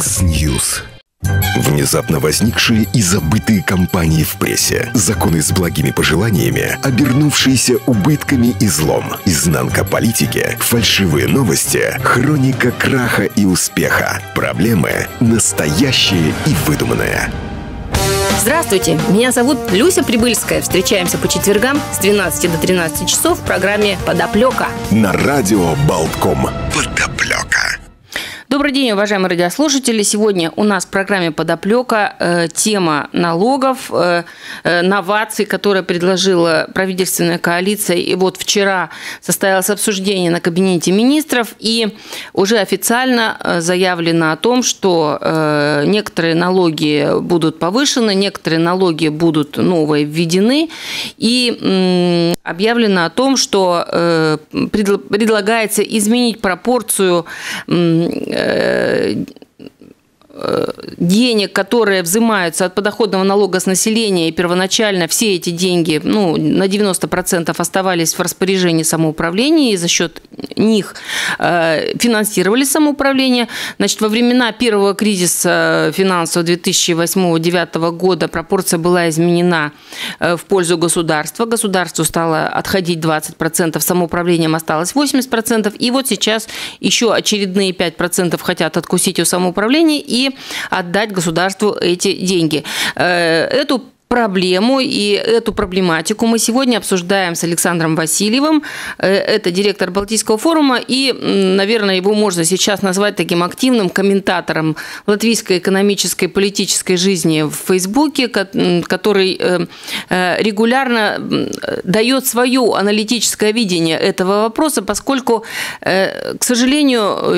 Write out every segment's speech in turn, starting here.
X-News. Внезапно возникшие и забытые компании в прессе. Законы с благими пожеланиями, обернувшиеся убытками и злом. Изнанка политики, фальшивые новости, хроника краха и успеха. Проблемы настоящие и выдуманные. Здравствуйте, меня зовут Люся Прибыльская. Встречаемся по четвергам с 12 до 13 часов в программе «Подоплека». На радио Болтком. Подоплека. Добрый день, уважаемые радиослушатели. Сегодня у нас в программе «Подоплека» э, тема налогов, э, э, новаций, которые предложила правительственная коалиция. И вот вчера состоялось обсуждение на Кабинете министров, и уже официально э, заявлено о том, что э, некоторые налоги будут повышены, некоторые налоги будут новые введены, и объявлено о том, что предл- предлагается изменить пропорцию э, денег, которые взимаются от подоходного налога с населения, и первоначально все эти деньги ну, на 90% оставались в распоряжении самоуправления, и за счет них э, финансировали самоуправление. Значит, во времена первого кризиса финансового 2008-2009 года пропорция была изменена э, в пользу государства. Государству стало отходить 20%, самоуправлением осталось 80%, и вот сейчас еще очередные 5% хотят откусить у самоуправления и отдать государству эти деньги. Э, Эту проблему и эту проблематику мы сегодня обсуждаем с Александром Васильевым. Э, Это директор Балтийского форума, и, наверное, его можно сейчас назвать таким активным комментатором латвийской экономической и политической жизни в Фейсбуке, который э, э, регулярно дает свое аналитическое видение этого вопроса, поскольку, к сожалению,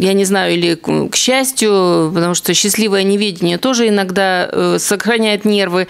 я не знаю, или к счастью, потому что счастливое неведение тоже иногда сохраняет нервы,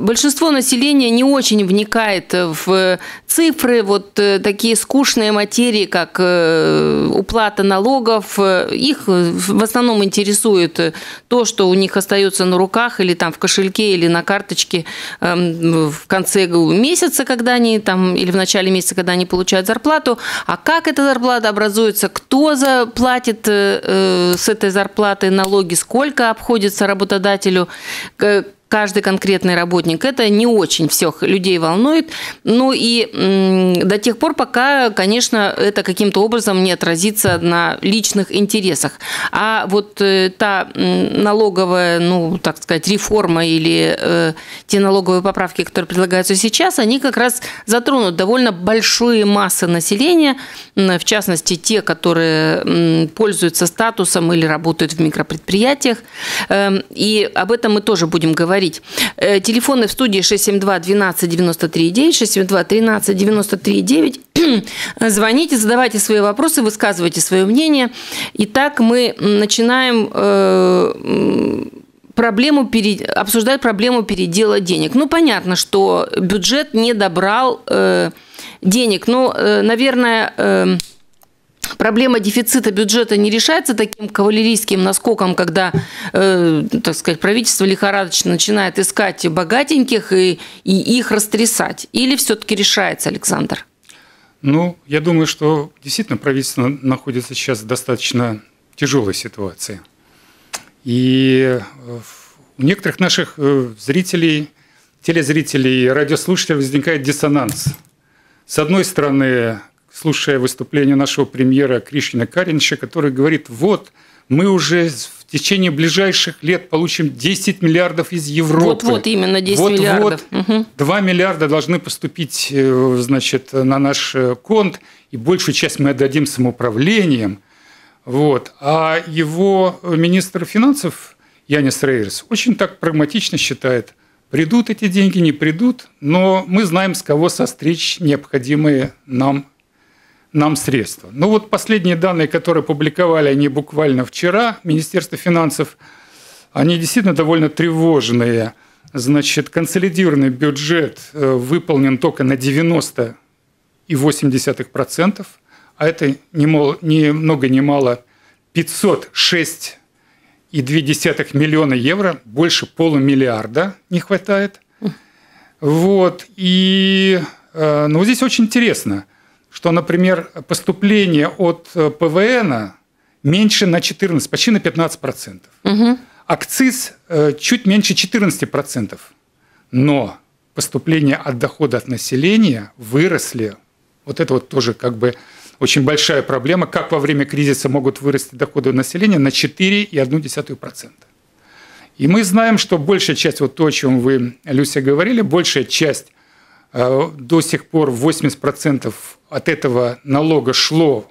большинство населения не очень вникает в цифры, вот э, такие скучные материи, как э, уплата налогов. Э, Их э, в основном интересует э, то, что у них остается на руках или там в кошельке, или на карточке эм, в конце месяца, когда они там, или в начале месяца, когда они получают зарплату. А как эта зарплата образуется, кто заплатит э, э, с этой зарплаты налоги, сколько обходится работодателю, каждый конкретный работник. Это не очень всех людей волнует. Ну и до тех пор, пока, конечно, это каким-то образом не отразится на личных интересах. А вот э, та налоговая, ну, так сказать, реформа или э, те налоговые поправки, которые предлагаются сейчас, они как раз затронут довольно большие массы населения, в частности, те, которые пользуются статусом или работают в микропредприятиях. Эм, И об этом мы тоже будем говорить. Э, Телефоны в студии 672 12 93 9, 672 13 93 9. Звоните, задавайте свои вопросы, высказывайте свое мнение. Итак, мы начинаем э, проблему пере- обсуждать проблему передела денег. Ну, понятно, что бюджет не добрал э, денег, но, э, наверное, э, Проблема дефицита бюджета не решается таким кавалерийским наскоком, когда, э, так сказать, правительство лихорадочно начинает искать богатеньких и, и их растрясать. Или все-таки решается, Александр? Ну, я думаю, что действительно правительство находится сейчас в достаточно тяжелой ситуации. И э, у некоторых наших э, зрителей, телезрителей радиослушателей возникает диссонанс. С одной стороны, слушая выступление нашего премьера Кришина Каринча, который говорит, вот, мы уже в течение ближайших лет получим 10 миллиардов из Европы. Вот-вот, именно 10 Вот-вот миллиардов. Мгм. 2 миллиарда должны поступить э, значит, на наш э, конт, и большую часть мы отдадим самоуправлением. Вот. А его министр финансов Янис Рейерс очень так прагматично считает, придут эти деньги, не придут, но мы знаем, с кого состричь необходимые нам нам средства. Ну вот последние данные, которые публиковали они буквально вчера, Министерство финансов, они действительно довольно тревожные. Значит, консолидированный бюджет э, выполнен только на 90,8%, а это ни, мол, ни много ни мало 506,2 миллиона евро, больше полумиллиарда не хватает. Вот. И э, ну, здесь очень интересно, что, например, поступление от э, ПВН меньше на 14, почти на 15%. Угу. Акциз э, чуть меньше 14%. Но поступления от дохода от населения выросли. Вот это вот тоже как бы очень большая проблема, как во время кризиса могут вырасти доходы населения на 4,1%. И мы знаем, что большая часть, вот то, о чем вы, Люся, говорили, большая часть э, до сих пор 80% от этого налога шло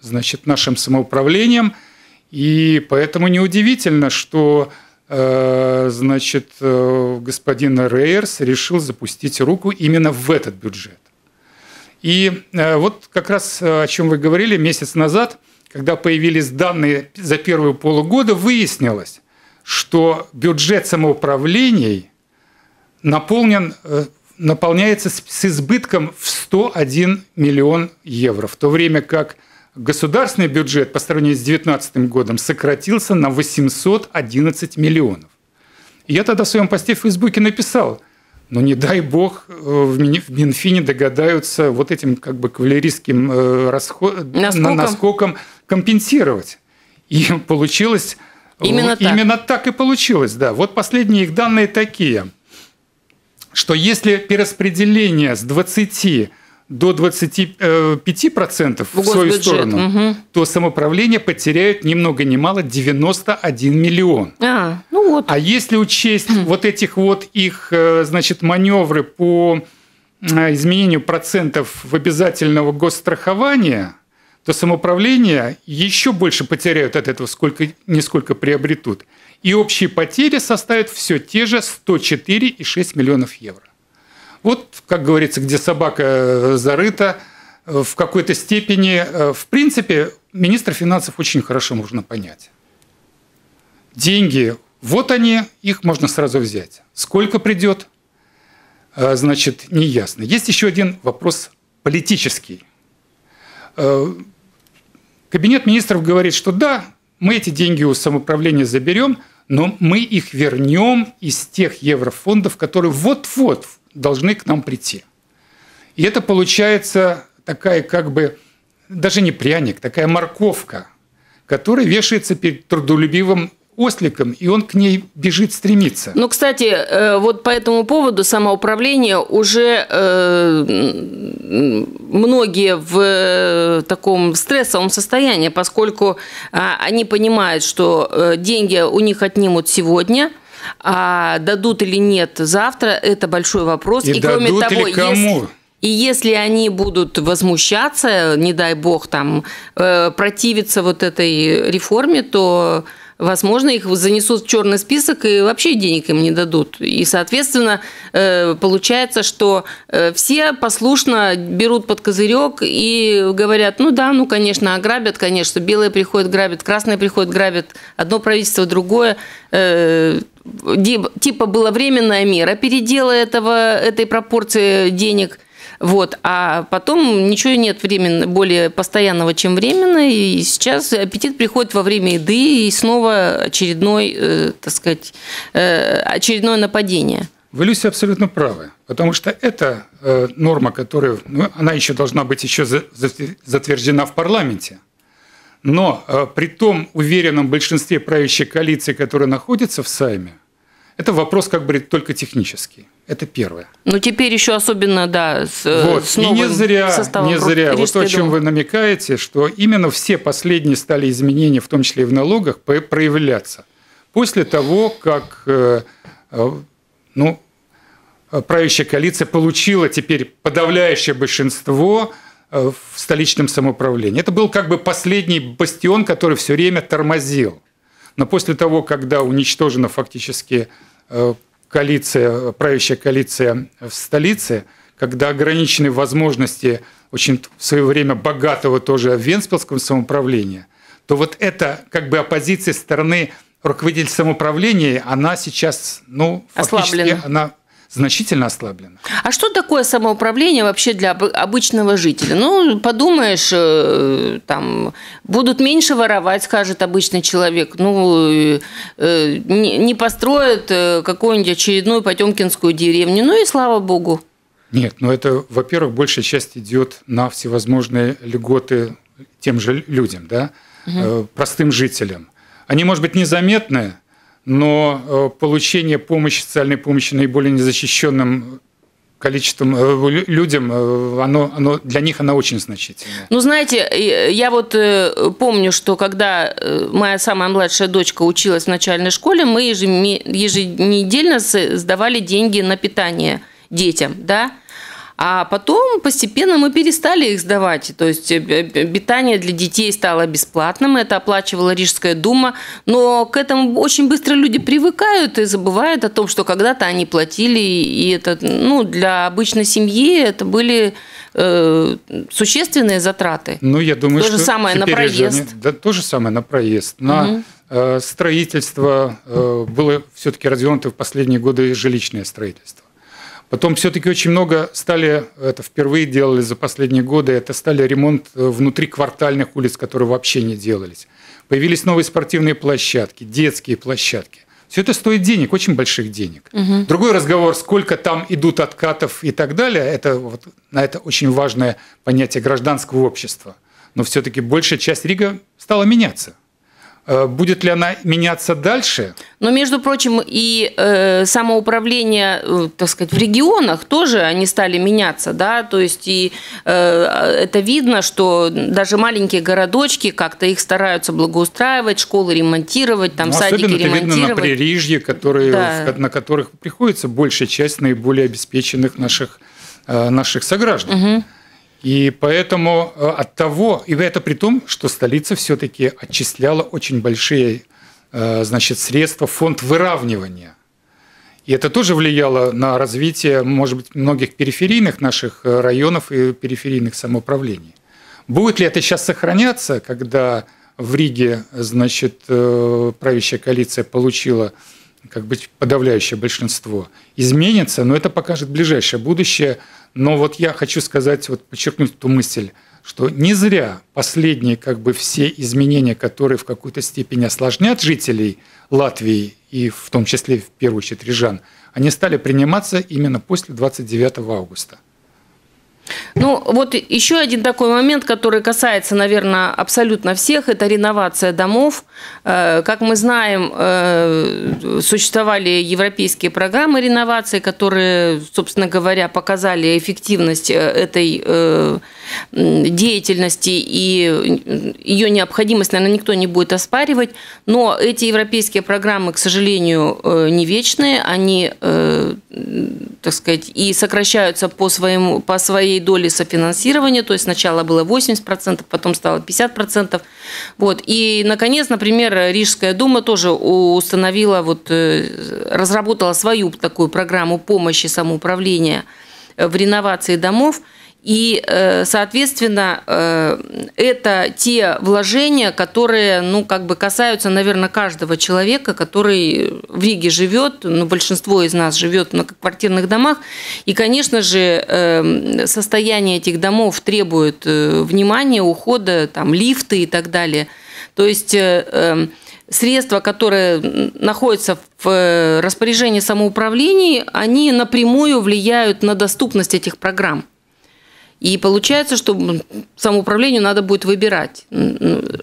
значит, нашим самоуправлением, и поэтому неудивительно, что э, значит, э, господин Рейерс решил запустить руку именно в этот бюджет. И вот как раз о чем вы говорили месяц назад, когда появились данные за первые полугода, выяснилось, что бюджет самоуправлений наполнен, э, наполняется с избытком в 101 миллион евро, в то время как государственный бюджет по сравнению с 2019 годом сократился на 811 миллионов. И я тогда в своем посте в Фейсбуке написал, ну не дай бог э, в Минфине догадаются вот этим как бы кавалерийским э, расход... наскоком. наскоком компенсировать. И получилось Именно так. Именно так и получилось, да. Вот последние их данные такие, что если перераспределение с 20 до 25% в, в свою сторону, угу. то самоуправление потеряет ни много ни мало 91 миллион. А, ну вот. а если учесть вот этих вот их, э, значит, маневры по э, изменению процентов в обязательного госстрахования – то самоуправление еще больше потеряют от этого, сколько, нисколько приобретут. И общие потери составят все те же 104,6 миллионов евро. Вот, как говорится, где собака э, зарыта, э, в какой-то степени, э, в принципе, министра финансов очень хорошо можно понять. Деньги, вот они, их можно сразу взять. Сколько придет, значит, неясно. Есть еще один вопрос политический. Кабинет министров говорит, что да, мы эти деньги у самоуправления заберем, но мы их вернем из тех еврофондов, которые вот-вот должны к нам прийти. И это получается такая как бы, даже не пряник, такая морковка, которая вешается перед трудолюбивым осликом, и он к ней бежит, стремится. Ну, кстати, э, вот по этому поводу самоуправление уже э, многие в э, таком стрессовом состоянии, поскольку а, они понимают, что деньги у них отнимут сегодня, а дадут или нет завтра, это большой вопрос. И, и кроме того, кому? Если... И если они будут возмущаться, не дай бог, там, противиться вот этой реформе, то возможно, их занесут в черный список и вообще денег им не дадут. И, соответственно, э, получается, что э, все послушно берут под козырек и говорят, ну да, ну, конечно, ограбят, конечно, белые приходят, грабят, красные приходят, грабят, одно правительство, другое э, типа была временная мера передела этого, этой пропорции денег – вот. А потом ничего нет временно, более постоянного, чем временно. И сейчас аппетит приходит во время еды и снова очередной, э, так сказать, э, очередное нападение. Вы, Люся, абсолютно правы. Потому что это э, норма, которая, ну, она еще должна быть еще затверждена в парламенте. Но э, при том уверенном большинстве правящей коалиции, которая находится в Сайме, это вопрос как бы только технический. Это первое. Ну, теперь еще особенно, да, с, вот. с новым И не зря, составом не зря. Вот то, о чем вы намекаете, что именно все последние стали изменения, в том числе и в налогах, проявляться. После того, как э, э, ну, правящая коалиция получила теперь подавляющее большинство э, в столичном самоуправлении. Это был как бы последний бастион, который все время тормозил. Но после того, когда уничтожена фактически Э, коалиция, правящая коалиция в столице, когда ограничены возможности очень в свое время богатого тоже венспилского самоуправления, то вот эта как бы оппозиция стороны руководителя самоуправления, она сейчас, ну, фактически, Ослаблена. она значительно ослаблена. А что такое самоуправление вообще для обычного жителя? Ну, подумаешь, э, там, будут меньше воровать, скажет обычный человек. Ну, э, не построят э, какую-нибудь очередную потемкинскую деревню. Ну и слава богу. Нет, ну это, во-первых, большая часть идет на всевозможные льготы тем же людям, да. угу. простым жителям. Они, может быть, незаметны, но получение помощи, социальной помощи наиболее незащищенным количеством э, людям, э, оно, оно, для них она очень значительная. Ну, знаете, я вот э, помню, что когда моя самая младшая дочка училась в начальной школе, мы еженедельно сдавали деньги на питание детям, да, а потом постепенно мы перестали их сдавать. То есть э, питание для детей стало бесплатным, это оплачивала Рижская дума. Но к этому очень быстро люди привыкают и забывают о том, что когда-то они платили. И это ну, для обычной семьи это были э, существенные затраты. Ну, я думаю, то же самое на проезд. Они, да, то же самое на проезд. На угу. строительство было все-таки развернуто в последние годы жилищное строительство. Потом все-таки очень много стали, это впервые делали за последние годы, это стали ремонт э, внутри квартальных улиц, которые вообще не делались. Появились новые спортивные площадки, детские площадки. Все это стоит денег, очень больших денег. Угу. Другой разговор, сколько там идут откатов и так далее, это, вот, на это очень важное понятие гражданского общества. Но все-таки большая часть Рига стала меняться. Э, будет ли она меняться дальше? Но, между прочим, и э, самоуправление, э, так сказать, в регионах тоже они стали меняться, да, то есть и э, это видно, что даже маленькие городочки как-то их стараются благоустраивать, школы ремонтировать, там ну, садики особенно ремонтировать. Особенно видно на пририжье, которые, да. на которых приходится большая часть наиболее обеспеченных наших, э, наших сограждан. Угу. И поэтому э, от того, и это при том, что столица все-таки отчисляла очень большие э, значит, средства фонд выравнивания. И это тоже влияло на развитие, может быть, многих периферийных наших э, районов и периферийных самоуправлений. Будет ли это сейчас сохраняться, когда в Риге, значит, правящая коалиция получила как бы подавляющее большинство, изменится, но это покажет ближайшее будущее – но вот я хочу сказать, вот подчеркнуть эту мысль, что не зря последние как бы все изменения, которые в какой-то степени осложнят жителей Латвии и в том числе в первую очередь рижан, они стали приниматься именно после 29 августа. Ну, вот еще один такой момент, который касается, наверное, абсолютно всех, это реновация домов. Э, как мы знаем, э, существовали европейские программы реновации, которые, собственно говоря, показали эффективность э, этой деятельности и ее необходимость, наверное, никто не будет оспаривать. Но эти европейские программы, к сожалению, не вечные. Они, так сказать, и сокращаются по, своему, по своей доле софинансирования. То есть сначала было 80%, потом стало 50%. Вот. И, наконец, например, Рижская дума тоже установила, вот, э, разработала свою такую программу помощи самоуправления в реновации домов – и, э, соответственно, э, это те вложения, которые, ну, как бы касаются, наверное, каждого человека, который в Риге живет, ну, большинство из нас живет в многоквартирных домах. И, конечно же, э, состояние этих домов требует внимания, ухода, там, лифты и так далее. То есть средства, которые находятся в распоряжении самоуправлений, они напрямую влияют на доступность этих программ. И получается, что самоуправлению надо будет выбирать,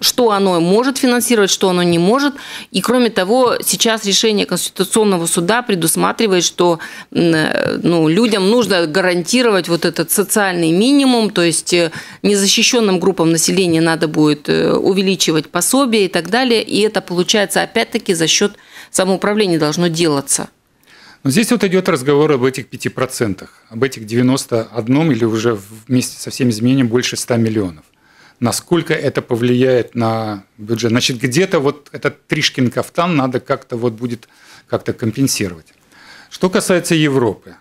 что оно может финансировать, что оно не может. И кроме того, сейчас решение Конституционного суда предусматривает, что ну, людям нужно гарантировать вот этот социальный минимум, то есть э, незащищенным группам населения надо будет э, увеличивать пособие и так далее. И это получается опять-таки за счет самоуправления должно делаться. Но здесь вот идет разговор об этих 5%, об этих 91 или уже вместе со всеми изменениями больше 100 миллионов. Насколько это повлияет на бюджет? Значит, где-то вот этот Тришкин кафтан надо как-то вот будет как-то компенсировать. Что касается Европы.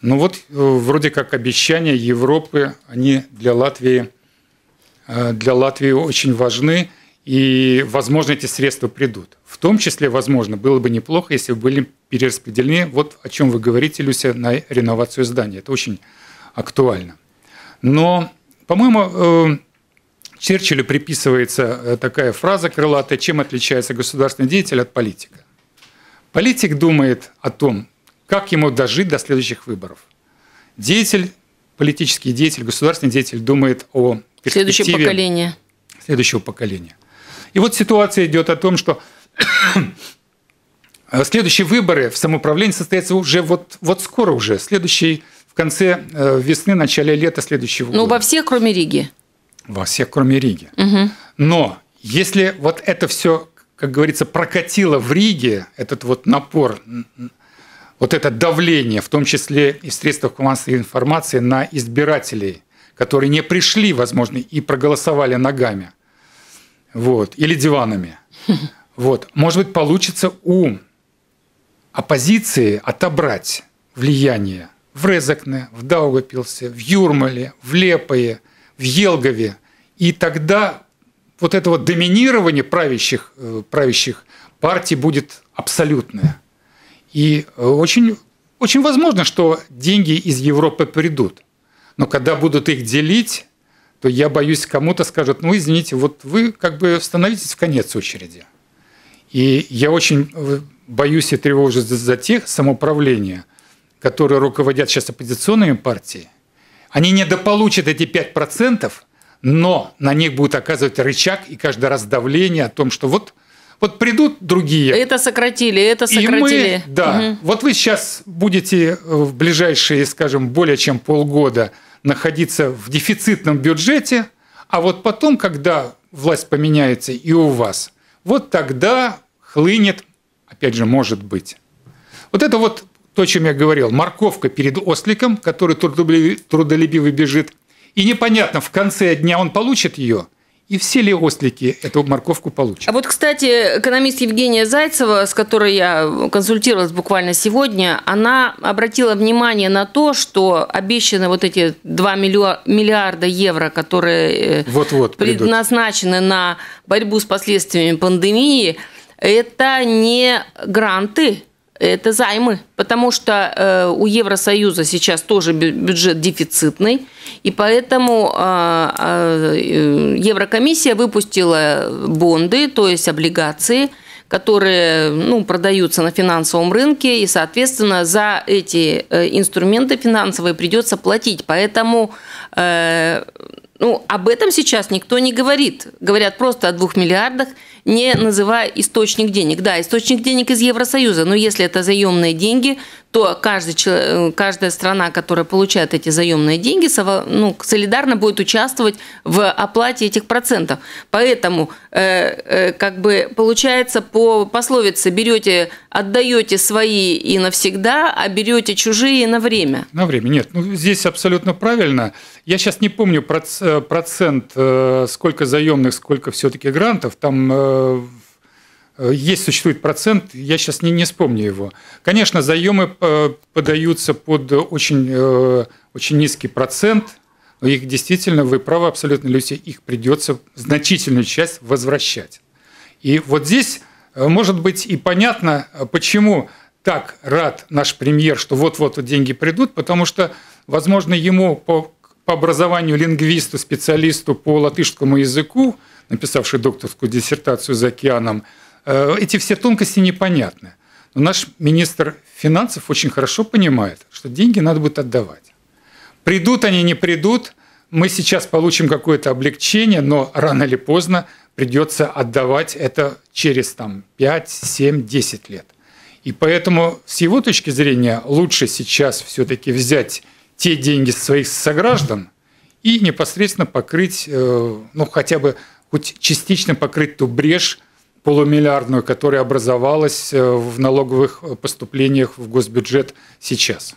Ну вот э, вроде как обещания Европы, они для Латвии, э, для Латвии очень важны, и, возможно, эти средства придут. В том числе, возможно, было бы неплохо, если бы были перераспределены, вот о чем вы говорите, Люся, на реновацию здания. Это очень актуально. Но, по-моему, э, Черчиллю приписывается э, такая фраза крылатая, чем отличается государственный деятель от политика. Политик думает о том, как ему дожить до следующих выборов. Деятель, политический деятель, государственный деятель думает о перспективе следующего поколения. Следующего поколения. И вот ситуация идет о том, что следующие выборы в самоуправлении состоятся уже вот, вот скоро уже, следующий в конце э, весны, начале лета следующего года. Ну, во всех, кроме Риги. Во всех, кроме Риги. Угу. Но если вот это все, как говорится, прокатило в Риге, этот вот напор, вот это давление, в том числе и в средствах массовой информации на избирателей, которые не пришли, возможно, и проголосовали ногами, вот, или диванами. Вот. Может быть, получится у оппозиции отобрать влияние в Резакне, в Даугапилсе, в Юрмале, в Лепое, в Елгове. И тогда вот это вот доминирование правящих, э, правящих партий будет абсолютное. И э, очень, очень возможно, что деньги из Европы придут. Но когда будут их делить, то я боюсь, кому-то скажут, ну, извините, вот вы как бы становитесь в конец очереди. И я очень э, боюсь и тревожусь за тех самоуправления, которые руководят сейчас оппозиционными партиями. Они недополучат эти 5%, но на них будет оказывать рычаг и каждый раз давление о том, что вот, вот придут другие. Это сократили, это сократили. И мы, да, угу. вот вы сейчас будете в ближайшие, скажем, более чем полгода находиться в дефицитном бюджете, а вот потом, когда власть поменяется и у вас, вот тогда хлынет, опять же, может быть. Вот это вот то, о чем я говорил, морковка перед осликом, который трудолюбивый бежит, и непонятно, в конце дня он получит ее и все ли ослики эту морковку получат? А вот, кстати, экономист Евгения Зайцева, с которой я консультировалась буквально сегодня, она обратила внимание на то, что обещаны вот эти 2 миллиарда евро, которые вот -вот предназначены на борьбу с последствиями пандемии, это не гранты, это займы, потому что э, у Евросоюза сейчас тоже бюджет дефицитный, и поэтому э, э, Еврокомиссия выпустила бонды, то есть облигации, которые ну, продаются на финансовом рынке, и, соответственно, за эти инструменты финансовые придется платить. Поэтому ну, об этом сейчас никто не говорит. Говорят просто о двух миллиардах, не называя источник денег. Да, источник денег из Евросоюза, но если это заемные деньги, то каждый, э, каждая страна, которая получает эти заемные деньги, ну, солидарно будет участвовать в оплате этих процентов. Поэтому, э, э, как бы, получается, по пословице берете, отдаете свои и навсегда, а берете чужие на время. На время, нет. Ну, здесь абсолютно правильно. Я сейчас не помню процент, сколько заемных, сколько все-таки грантов. Там Э, есть, существует процент, я сейчас не, не вспомню его. Конечно, заемы э, подаются под очень, э, очень низкий процент, но их действительно, вы правы абсолютно, Люся, их придется значительную часть возвращать. И вот здесь может быть и понятно, почему так рад наш премьер, что вот-вот деньги придут, потому что, возможно, ему по, по образованию лингвисту, специалисту по латышскому языку, написавший докторскую диссертацию за океаном, Э, эти все тонкости непонятны. Но наш министр финансов очень хорошо понимает, что деньги надо будет отдавать. Придут они, не придут, мы сейчас получим какое-то облегчение, но рано или поздно придется отдавать это через там, 5, 7, 10 лет. И поэтому с его точки зрения лучше сейчас все-таки взять те деньги своих сограждан и непосредственно покрыть, э, ну хотя бы хоть частично покрыть ту брешь, полумиллиардную, которая образовалась э, в налоговых поступлениях в госбюджет сейчас.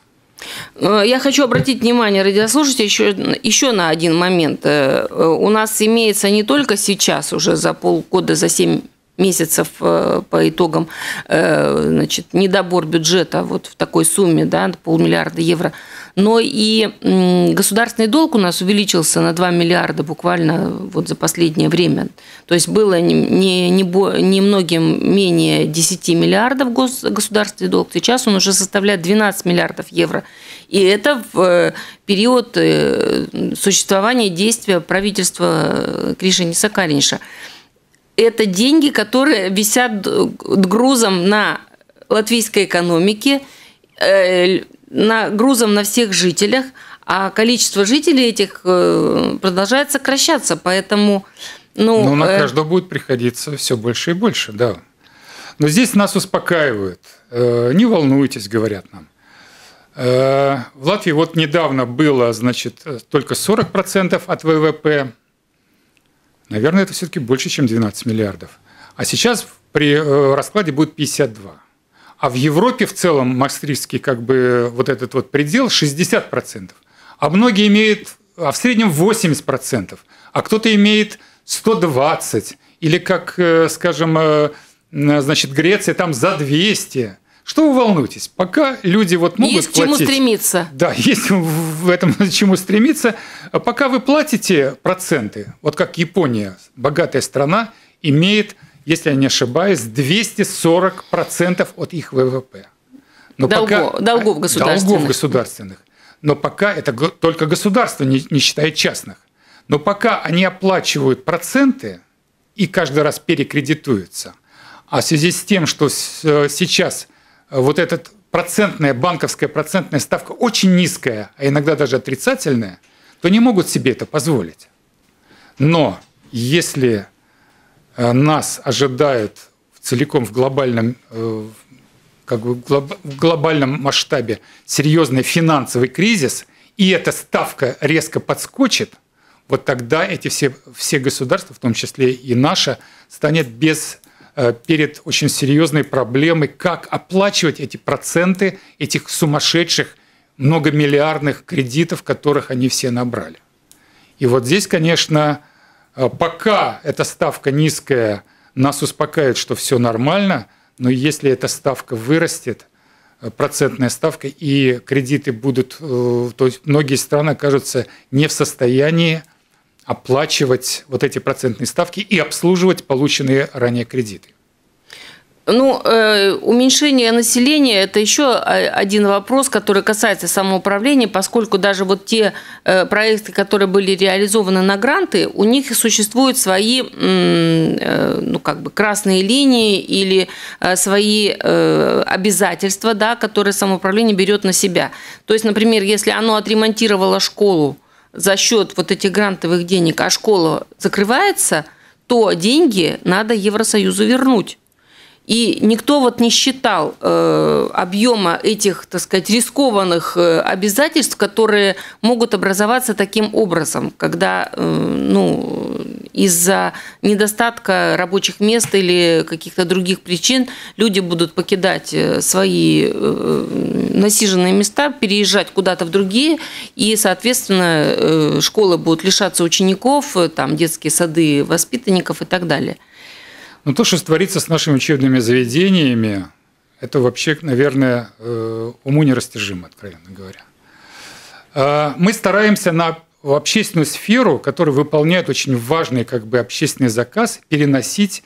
Э, я хочу обратить внимание радиослушателей еще, еще на один момент. Э, у нас имеется не только сейчас, уже за полгода, за семь месяцев по итогам значит, недобор бюджета вот в такой сумме, да, полмиллиарда евро – но и государственный долг у нас увеличился на 2 миллиарда буквально вот за последнее время. То есть было не, не, не многим менее 10 миллиардов гос, государственный долг, сейчас он уже составляет 12 миллиардов евро. И это в э, период э, существования действия правительства э, Кришини Сакаринша. Это деньги, которые висят грузом на латвийской экономике, на, грузом на всех жителях, а количество жителей этих э, продолжает сокращаться. Поэтому Ну, ну на э... каждого будет приходиться все больше и больше, да. Но здесь нас успокаивают. Э, не волнуйтесь, говорят нам. Э, в Латвии вот недавно было, значит, только 40% от ВВП. Наверное, это все-таки больше, чем 12 миллиардов. А сейчас при э, раскладе будет 52. А в Европе в целом мастрийский как бы вот этот вот предел 60%. А многие имеют, а в среднем 80%. А кто-то имеет 120. Или как, скажем, значит, Греция там за 200. Что вы волнуетесь? Пока люди вот могут есть платить... чему стремиться. Да, есть в этом чему стремиться. Пока вы платите проценты, вот как Япония, богатая страна, имеет, если я не ошибаюсь, 240% от их ВВП. Но Долго, пока... Долгов государственных. Долгов государственных. Но пока это только государство, не, не считая частных. Но пока они оплачивают проценты и каждый раз перекредитуются, а в связи с тем, что сейчас вот эта процентная, банковская процентная ставка очень низкая, а иногда даже отрицательная, то не могут себе это позволить. Но если э, нас ожидает целиком в глобальном, э, как бы в глобальном масштабе серьезный финансовый кризис, и эта ставка резко подскочит, вот тогда эти все, все государства, в том числе и наше, станет без перед очень серьезной проблемой, как оплачивать эти проценты этих сумасшедших многомиллиардных кредитов, которых они все набрали. И вот здесь, конечно, э, пока эта ставка низкая, нас успокаивает, что все нормально, но если эта ставка вырастет, э, процентная ставка, и кредиты будут, то есть многие страны окажутся не в состоянии оплачивать вот эти процентные ставки и обслуживать полученные ранее кредиты. Ну, э, уменьшение населения – это еще один вопрос, который касается самоуправления, поскольку даже вот те э, проекты, которые были реализованы на гранты, у них существуют свои, э, ну, как бы красные линии или свои обязательства, да, которые самоуправление берет на себя. То есть, например, если оно отремонтировало школу, за счет вот этих грантовых денег, а школа закрывается, то деньги надо Евросоюзу вернуть. И никто вот не считал э, объема этих, так сказать, рискованных э, обязательств, которые могут образоваться таким образом, когда э, ну, из-за недостатка рабочих мест или каких-то других причин люди будут покидать э, свои э, насиженные места, переезжать куда-то в другие, и, соответственно, школы будут лишаться учеников, там детские сады воспитанников и так далее. Но то, что творится с нашими учебными заведениями, это вообще, наверное, э, уму нерастяжимо, откровенно говоря. А, мы стараемся на в общественную сферу, которая выполняет очень важный как бы, общественный заказ, переносить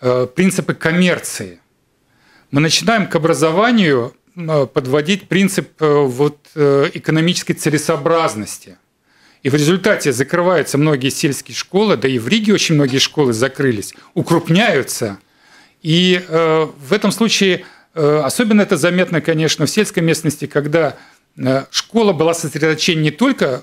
э, принципы коммерции. Мы начинаем к образованию э, подводить принцип вот, экономической целесообразности – и в результате закрываются многие сельские школы, да и в Риге очень многие школы закрылись, укрупняются. И э, в этом случае э, особенно это заметно, конечно, в сельской местности, когда э, школа была сосредоточена не только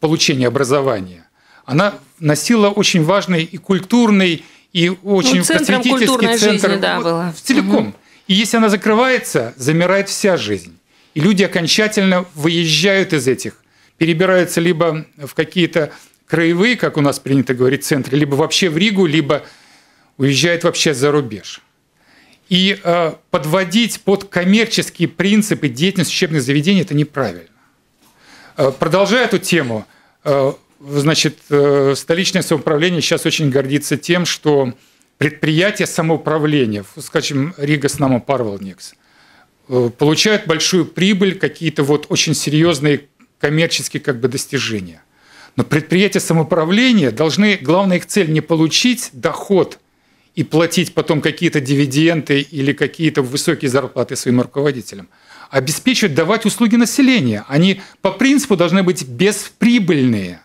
получения образования, она носила очень важный и культурный, и очень ну, просветительский центр жизни, да, было. целиком. Угу. И если она закрывается, замирает вся жизнь. И люди окончательно выезжают из этих перебираются либо в какие-то краевые, как у нас принято говорить, центры, либо вообще в Ригу, либо уезжают вообще за рубеж. И э, подводить под коммерческие принципы деятельность учебных заведений – это неправильно. Э, продолжая эту тему, э, значит, э, столичное самоуправление сейчас очень гордится тем, что предприятия самоуправления, скажем, Рига Снамо Парвалникс, э, получают большую прибыль, какие-то вот очень серьезные коммерческие как бы достижения. Но предприятия самоуправления должны, главная их цель не получить доход и платить потом какие-то дивиденды или какие-то высокие зарплаты своим руководителям, а обеспечивать, давать услуги населению. Они по принципу должны быть бесприбыльные.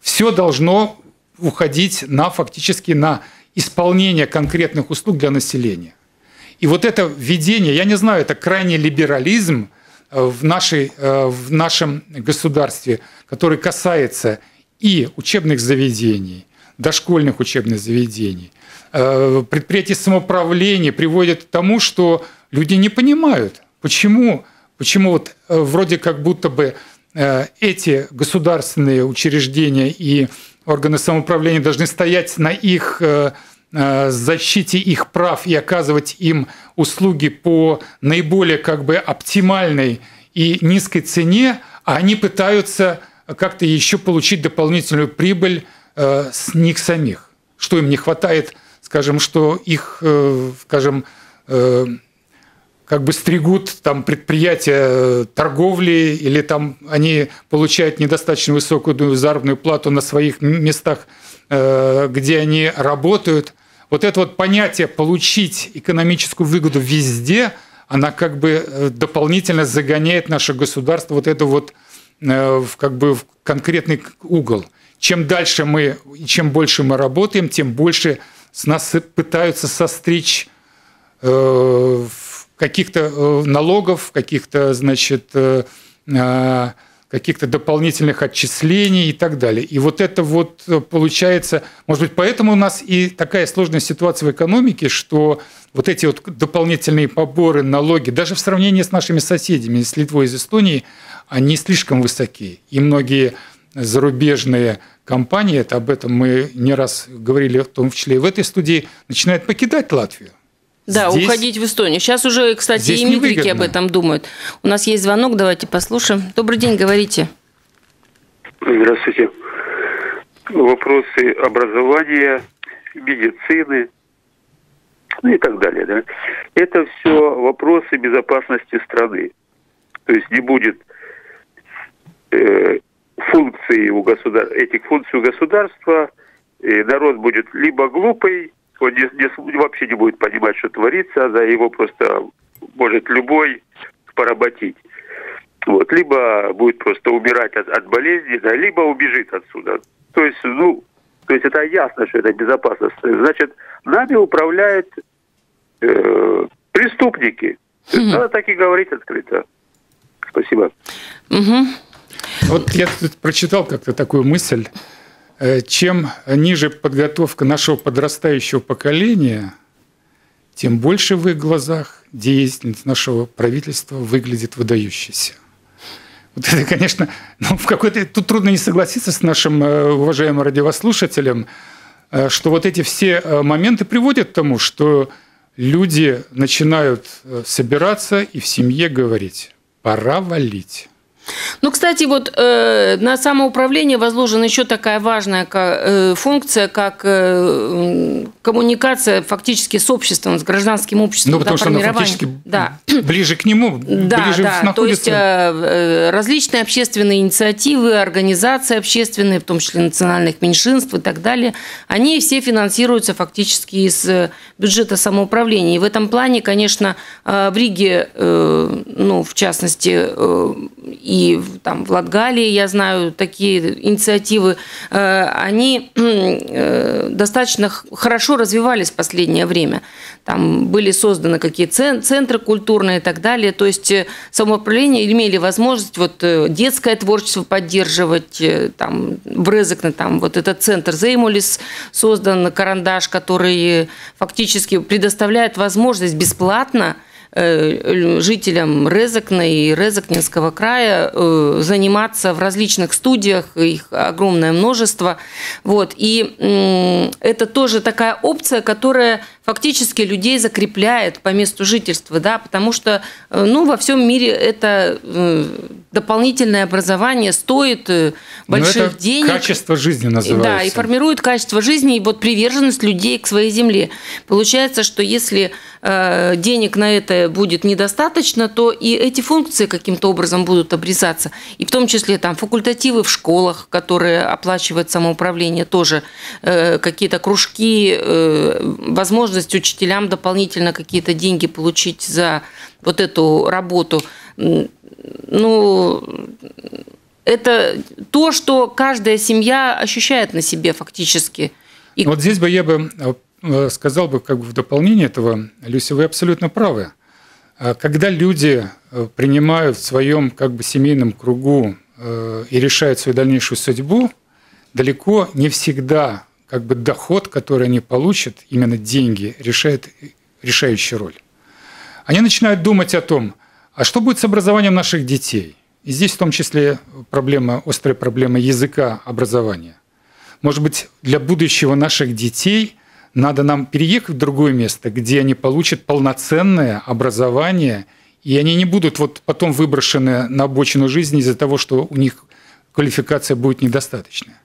Все должно уходить на фактически на исполнение конкретных услуг для населения. И вот это введение, я не знаю, это крайний либерализм – в, нашей, э, в нашем государстве, который касается и учебных заведений, дошкольных учебных заведений. Э, предприятия самоуправления приводят к тому, что люди не понимают, почему, почему вот э, вроде как будто бы эти государственные учреждения и органы самоуправления должны стоять на их защите их прав и оказывать им услуги по наиболее как бы оптимальной и низкой цене, а они пытаются как-то еще получить дополнительную прибыль с них самих. Что им не хватает скажем, что их, э, скажем, э, как бы стригут там предприятия э, торговли или там они получают недостаточно высокую заработную плату на своих местах, где они работают. Вот это вот понятие получить экономическую выгоду везде, она как бы дополнительно загоняет наше государство вот это вот как бы в конкретный угол. Чем дальше мы, чем больше мы работаем, тем больше с нас пытаются состричь э, каких-то э, налогов, каких-то, значит, э, каких-то дополнительных отчислений и так далее. И вот это вот получается, может быть, поэтому у нас и такая сложная ситуация в экономике, что вот эти вот дополнительные поборы, налоги, даже в сравнении с нашими соседями, с Литвой и Эстонией, они слишком высоки. И многие зарубежные компании, это об этом мы не раз говорили, в том числе и в этой студии, начинают покидать Латвию. Да, Здесь... уходить в Эстонию. Сейчас уже, кстати, Здесь и метрики об этом думают. У нас есть звонок, давайте послушаем. Добрый день, говорите. Здравствуйте. Вопросы образования, медицины, ну и так далее. Да? Это все вопросы безопасности страны. То есть не будет э, функции у государ... этих функций у государства, и народ будет либо глупый, он не, не, вообще не будет понимать, что творится, да его просто может любой поработить. Вот, либо будет просто умирать от, от болезни, да, либо убежит отсюда. То есть, ну, то есть это ясно, что это безопасность. Значит, нами управляют э, преступники. Надо так и говорить открыто. Спасибо. Угу. Вот я тут прочитал как-то такую мысль. Э, чем ниже подготовка нашего подрастающего поколения, тем больше в их глазах деятельность нашего правительства выглядит выдающейся. Вот это, конечно, ну, в какой-то... Тут трудно не согласиться с нашим э, уважаемым радиослушателем, э, что вот эти все моменты приводят к тому, что люди начинают собираться и в семье говорить, пора валить. Ну, кстати, вот э, на самоуправление возложена еще такая важная э, функция, как э, коммуникация фактически с обществом, с гражданским обществом. Ну, потому что она фактически да. ближе к нему, да, ближе да. находится. То есть э, э, различные общественные инициативы, организации общественные, в том числе национальных меньшинств и так далее, они все финансируются фактически из э, бюджета самоуправления. И в этом плане, конечно, э, в Риге, э, ну, в частности, э, и там в Латгалии, я знаю, такие инициативы, э, они э, достаточно хорошо развивались в последнее время. Там были созданы какие-то центры культурные и так далее. То есть э, самоуправление имели возможность вот детское творчество поддерживать. Там в Резекне там вот этот центр Зеймулис создан, карандаш, который фактически предоставляет возможность бесплатно жителям Резакна и Резакнинского края э, заниматься в различных студиях, их огромное множество. Вот. И это тоже такая опция, которая фактически людей закрепляет по месту жительства, да, потому что э, ну, во всем мире это э, дополнительное образование стоит э, больших это денег. Качество жизни называется. Да, и формирует качество жизни и вот приверженность людей к своей земле. Получается, что если денег на это будет недостаточно, то и эти функции каким-то образом будут обрезаться. И в том числе там факультативы в школах, которые оплачивает самоуправление, тоже какие-то кружки, возможно, возможность учителям дополнительно какие-то деньги получить за вот эту работу. Ну, это то, что каждая семья ощущает на себе фактически. И... Вот здесь бы я бы э, сказал бы как бы в дополнение этого, Люся, вы абсолютно правы. А когда люди э, принимают в своем как бы семейном кругу э, и решают свою дальнейшую судьбу, далеко не всегда как бы доход, который они получат, именно деньги, решает решающую роль. Они начинают думать о том, а что будет с образованием наших детей? И здесь в том числе проблема, острая проблема языка образования. Может быть, для будущего наших детей надо нам переехать в другое место, где они получат полноценное образование, и они не будут вот потом выброшены на обочину жизни из-за того, что у них квалификация будет недостаточная.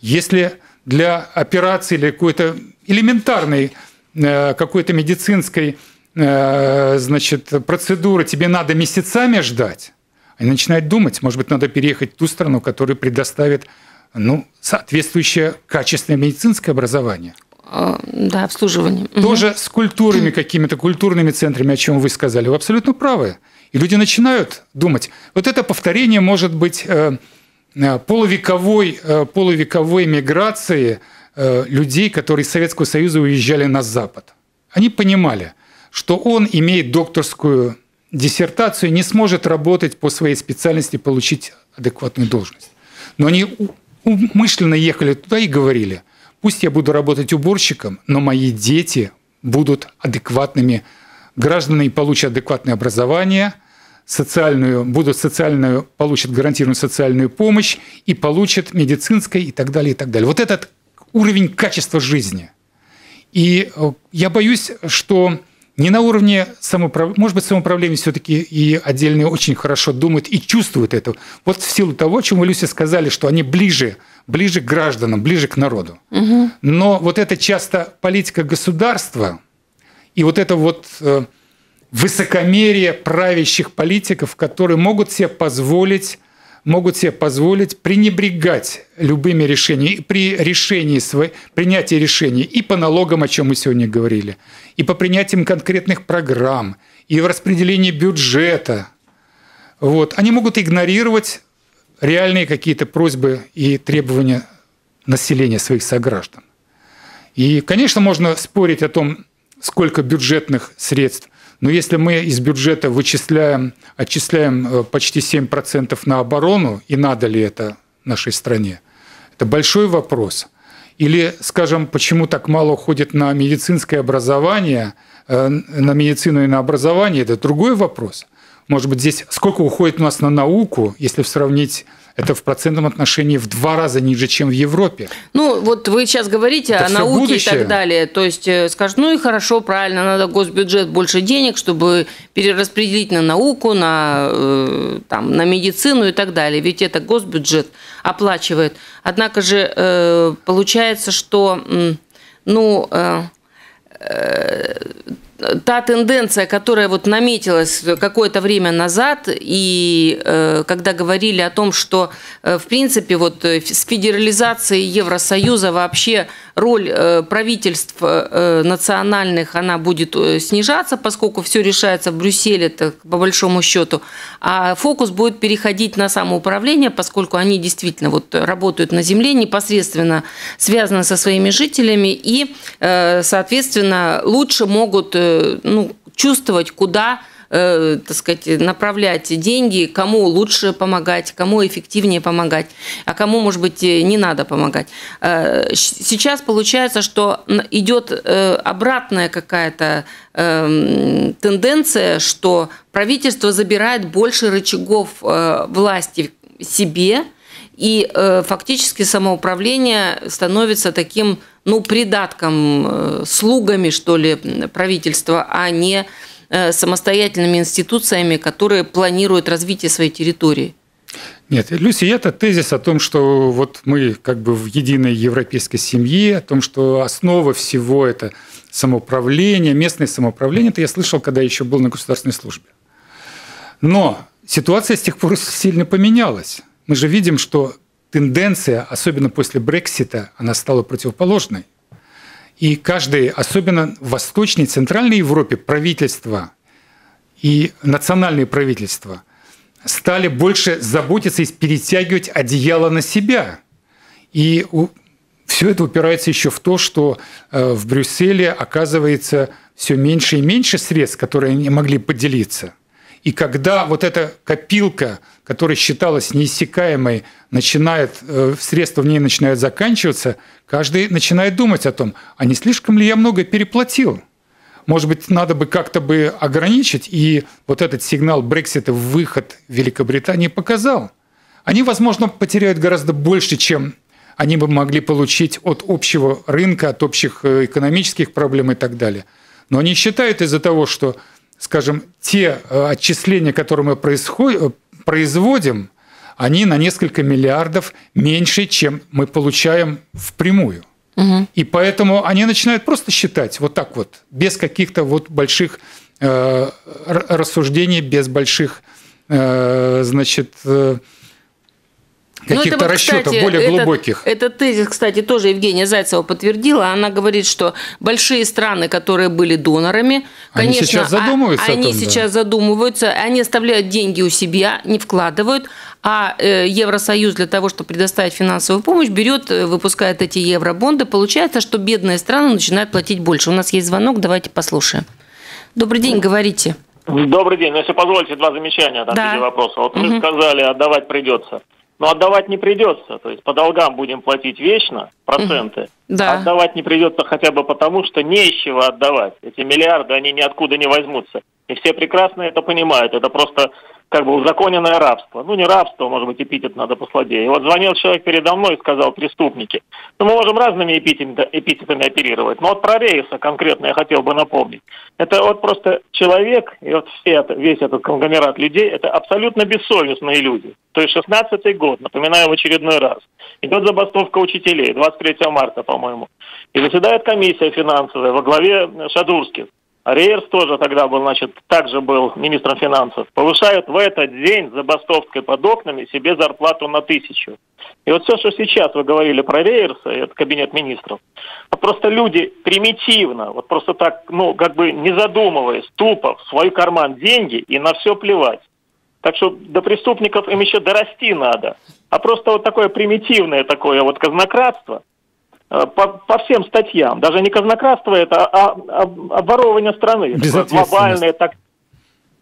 Если для операции или какой-то элементарной э, какой-то медицинской э, значит, процедуры тебе надо месяцами ждать, они начинают думать, может быть, надо переехать в ту страну, которая предоставит ну, соответствующее качественное медицинское образование. А, да, обслуживание. Тоже с культурами, какими-то культурными центрами, о чем вы сказали. Вы абсолютно правы. И люди начинают думать. Вот это повторение может быть э, полувековой, э, полувековой миграции э, людей, которые из Советского Союза уезжали на Запад. Они понимали, что он имеет докторскую диссертацию, не сможет работать по своей специальности, получить адекватную должность. Но они умышленно ехали туда и говорили, пусть я буду работать уборщиком, но мои дети будут адекватными гражданами и получат адекватное образование – социальную, будут социальную, получат гарантированную социальную помощь и получат медицинской и так далее, и так далее. Вот этот уровень качества жизни. И э, я боюсь, что не на уровне самоуправления, может быть, самоуправление все-таки и отдельные очень хорошо думают и чувствуют это. Вот в силу того, о чем вы, Люся, сказали, что они ближе, ближе к гражданам, ближе к народу. Угу. Но вот это часто политика государства и вот это вот э, высокомерие правящих политиков, которые могут себе позволить могут себе позволить пренебрегать любыми решениями при решении своей, принятии решений и по налогам, о чем мы сегодня говорили, и по принятиям конкретных программ, и в распределении бюджета. Вот. Они могут игнорировать реальные какие-то просьбы и требования населения своих сограждан. И, конечно, можно спорить о том, сколько бюджетных средств но если мы из бюджета вычисляем, отчисляем э, почти 7% на оборону, и надо ли это нашей стране, это большой вопрос. Или, скажем, почему так мало уходит на медицинское образование, э, на медицину и на образование, это другой вопрос. Может быть, здесь сколько уходит у нас на науку, если сравнить это в процентном отношении в два раза ниже, чем в Европе. Ну, вот вы сейчас говорите это о науке будущее. и так далее. То есть э, скажут, ну и хорошо, правильно, надо госбюджет больше денег, чтобы перераспределить на науку, на, э, там, на медицину и так далее. Ведь это госбюджет оплачивает. Однако же э, получается, что ну, та тенденция, которая вот наметилась какое-то время назад, и э, когда говорили о том, что э, в принципе вот э, с федерализацией Евросоюза вообще роль э, правительств э, национальных она будет э, снижаться, поскольку все решается в Брюсселе, так, по большому счету, а фокус будет переходить на самоуправление, поскольку они действительно вот работают на земле, непосредственно связаны со своими жителями и, э, соответственно, лучше могут Э, ну, чувствовать, куда э, так сказать, направлять деньги, кому лучше помогать, кому эффективнее помогать, а кому, может быть, не надо помогать. Э, сейчас получается, что идет обратная какая-то эм, тенденция, что правительство забирает больше рычагов власти себе, и фактически самоуправление становится таким ну, придатком, э, слугами, что ли, правительства, а не э, самостоятельными институциями, которые планируют развитие своей территории. Нет, Люси, это тезис о том, что вот мы как бы в единой европейской семье, о том, что основа всего это самоуправление, местное самоуправление, это я слышал, когда еще был на государственной службе. Но ситуация с тех пор сильно поменялась. Мы же видим, что тенденция, особенно после Брексита, она стала противоположной. И каждый, особенно в Восточной и Центральной Европе, правительства и национальные правительства стали больше заботиться и перетягивать одеяло на себя. И все это упирается еще в то, что э, в Брюсселе оказывается все меньше и меньше средств, которые они могли поделиться. И когда вот эта копилка, которая считалась неиссякаемой, начинает, э, средства в ней начинают заканчиваться, каждый начинает думать о том, а не слишком ли я много переплатил? Может быть, надо бы как-то бы ограничить, и вот этот сигнал Брексита выход Великобритании показал. Они, возможно, потеряют гораздо больше, чем они бы могли получить от общего рынка, от общих э, экономических проблем и так далее. Но они считают из-за того, что, скажем, те э, отчисления, которые мы происход... производим, они на несколько миллиардов меньше, чем мы получаем впрямую. Угу. И поэтому они начинают просто считать вот так вот, без каких-то вот больших э, рассуждений, без больших, э, значит, э, каких-то вот, расчетов кстати, более этот, глубоких. Этот тезис, кстати, тоже Евгения Зайцева подтвердила. Она говорит, что большие страны, которые были донорами, они конечно, сейчас задумываются. Они том, сейчас да. задумываются, они оставляют деньги у себя, не вкладывают, а э, Евросоюз для того, чтобы предоставить финансовую помощь, берет, э, выпускает эти евробонды. Получается, что бедные страны начинают платить больше. У нас есть звонок, давайте послушаем. Добрый день, говорите. Добрый день. Если позволите, два замечания там да. вопроса. Вот угу. вы сказали, отдавать придется. Но отдавать не придется. То есть по долгам будем платить вечно проценты. Да. Отдавать не придется хотя бы потому, что не из чего отдавать. Эти миллиарды, они ниоткуда не возьмутся. И все прекрасно это понимают. Это просто как бы узаконенное рабство. Ну, не рабство, может быть, эпитет надо послабее. И вот звонил человек передо мной и сказал преступники. Ну, мы можем разными эпитетами, оперировать. Но вот про Рейса конкретно я хотел бы напомнить. Это вот просто человек, и вот все это, весь этот конгломерат людей, это абсолютно бессовестные люди. То есть 16-й год, напоминаю в очередной раз, идет забастовка учителей, 23 марта, по-моему. И заседает комиссия финансовая во главе Шадурских. Рейерс тоже тогда был, значит, также был министром финансов. Повышают в этот день забастовкой под окнами себе зарплату на тысячу. И вот все, что сейчас вы говорили про Рейерса, это кабинет министров, просто люди примитивно, вот просто так, ну, как бы не задумываясь, тупо в свой карман деньги и на все плевать. Так что до преступников им еще дорасти надо. А просто вот такое примитивное такое вот казнократство – по, по всем статьям. Даже не казнократство это, а, а обворовывание страны. Глобальное, так,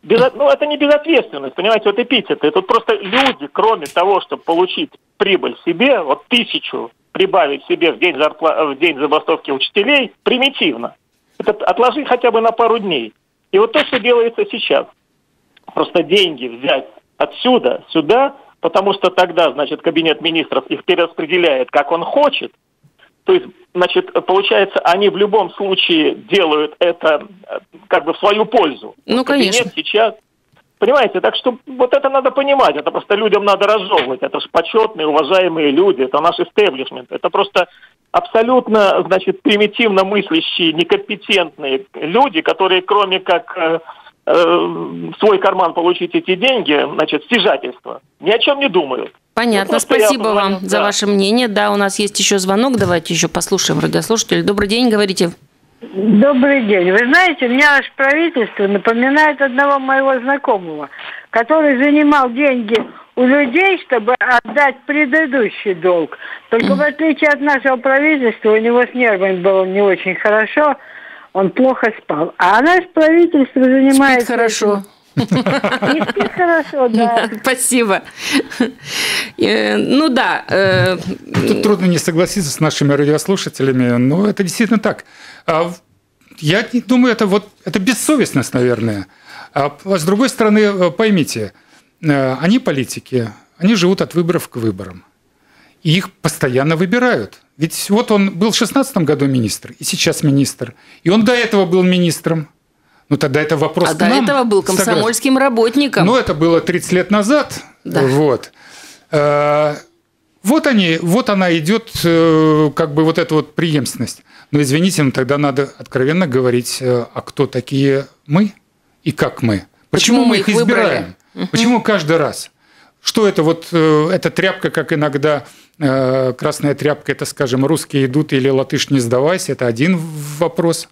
без, ну, это не безответственность, понимаете, вот эпитеты. Тут просто люди, кроме того, чтобы получить прибыль себе, вот тысячу прибавить себе в день, зарпла... в день забастовки учителей, примитивно. Это отложи хотя бы на пару дней. И вот то, что делается сейчас. Просто деньги взять отсюда, сюда, потому что тогда, значит, кабинет министров их перераспределяет, как он хочет – то есть, значит, получается, они в любом случае делают это э, как бы в свою пользу. Ну, конечно. Нет, сейчас Понимаете, так что вот это надо понимать, это просто людям надо разжевывать, это же почетные, уважаемые люди, это наш истеблишмент, это просто абсолютно, значит, примитивно мыслящие, некомпетентные люди, которые кроме как э, э, свой карман получить эти деньги, значит, стяжательство, ни о чем не думают. Понятно, ну, спасибо вам да. за ваше мнение. Да, у нас есть еще звонок, давайте еще послушаем радиослушателя. Добрый день, говорите. Добрый день. Вы знаете, мне наше правительство напоминает одного моего знакомого, который занимал деньги у людей, чтобы отдать предыдущий долг. Только в отличие от нашего правительства, у него с нервами было не очень хорошо, он плохо спал. А наше правительство занимается... Спит хорошо. Не спит хорошо, да. Спасибо. Э, ну да. Э, Тут трудно не согласиться с нашими радиослушателями, но это действительно так. А я думаю, это вот это бессовестность, наверное. А с другой стороны, э, поймите, они политики, они живут от выборов к выборам. И их постоянно выбирают. Ведь вот он был в 2016 году министр, и сейчас министр. И он до этого был министром. Ну, тогда это вопрос а к до нам. этого был комсомольским работником. Ну, это было 30 лет назад. Да. Вот. Э, вот они, вот она идет, э, как бы вот эта вот преемственность. Но извините, но тогда надо откровенно говорить, э, а кто такие мы и как мы? Почему, Почему мы их избираем? Выбрали? Почему каждый раз? Что это вот эта тряпка, как иногда красная тряпка, это, скажем, русские идут или латыш не сдавайся, это один вопрос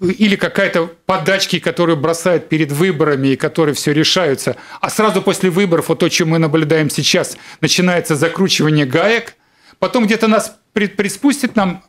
или какая-то подачки, которые бросают перед выборами и которые все решаются, а сразу после выборов, вот то, чем мы наблюдаем сейчас, начинается закручивание гаек, потом где-то нас приспустит нам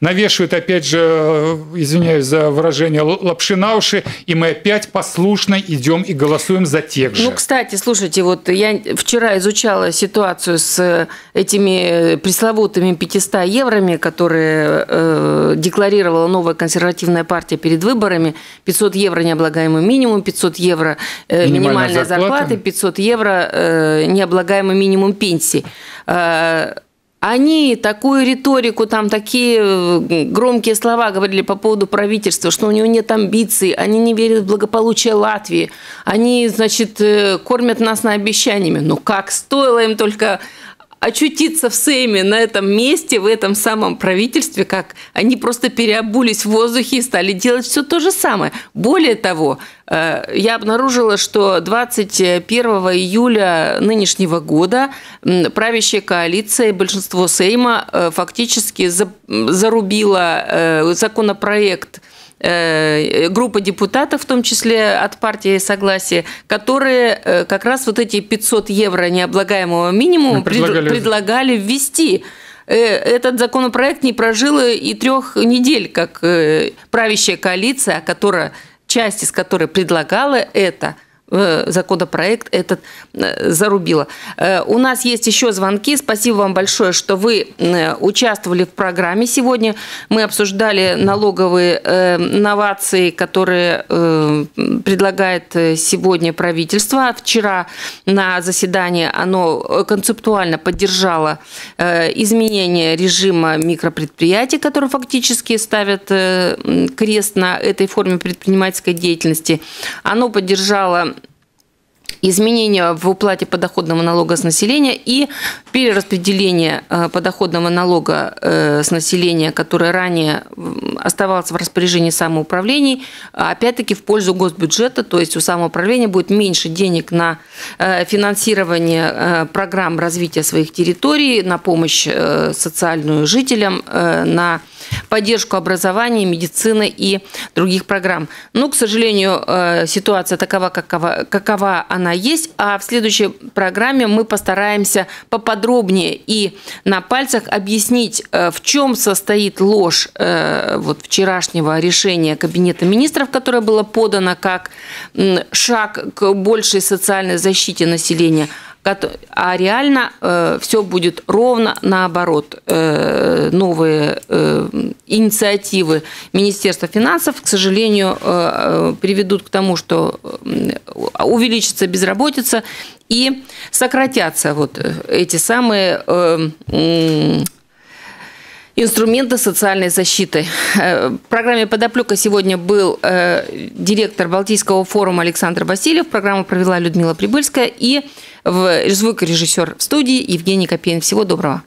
навешивают, опять же, э, извиняюсь за выражение, лапши на уши, и мы опять послушно идем и голосуем за тех же. Ну, кстати, слушайте, вот я вчера изучала ситуацию с этими пресловутыми 500 евроми, которые э, декларировала новая консервативная партия перед выборами. 500 евро необлагаемый минимум, 500 евро э, минимальная зарплата, 500 евро э, необлагаемый минимум пенсии. Э, они такую риторику, там такие э, громкие слова говорили по поводу правительства, что у него нет амбиций, они не верят в благополучие Латвии, они, значит, э, кормят нас на обещаниями. Но как стоило им только очутиться в Сейме на этом месте, в этом самом правительстве, как они просто переобулись в воздухе и стали делать все то же самое. Более того, э, я обнаружила, что 21 июля нынешнего года правящая коалиция и большинство Сейма э, фактически зарубила э, законопроект группа депутатов, в том числе от партии «Согласие», которые э, как раз вот эти 500 евро необлагаемого минимума предлагали, предлагали ввести. Э, этот законопроект не прожил и трех недель, как правящая коалиция, которая, часть из которой предлагала это – Э, законопроект этот э, зарубила. Э, у нас есть еще звонки. Спасибо вам большое, что вы участвовали в программе сегодня. Мы обсуждали налоговые новации, которые предлагает сегодня правительство. Вчера на заседании оно концептуально поддержало изменение режима микропредприятий, которые фактически ставят крест на этой форме предпринимательской деятельности. Оно поддержало изменения в уплате подоходного налога с населения и перераспределение э, подоходного налога э, с населения, которое ранее оставалось в распоряжении самоуправлений, опять-таки в пользу госбюджета, то есть у самоуправления будет меньше денег на э, финансирование программ развития своих территорий, на помощь социальную жителям, на поддержку образования, медицины и других программ. Но, к сожалению, ситуация такова, какова, какова она она есть, а в следующей программе мы постараемся поподробнее и на пальцах объяснить, э, в чем состоит ложь э, вот вчерашнего решения Кабинета министров, которое было подано как шаг к большей социальной защите населения – а реально э, все будет ровно наоборот. Э, новые э, инициативы Министерства финансов, к сожалению, э, приведут к тому, что э, увеличится безработица и сократятся вот эти самые э, инструменты социальной защиты. Э, в программе «Подоплека» сегодня был э, директор Балтийского форума Александр Васильев. Программу провела Людмила Прибыльская и звукорежиссер в студии Евгений Копейн. Всего доброго.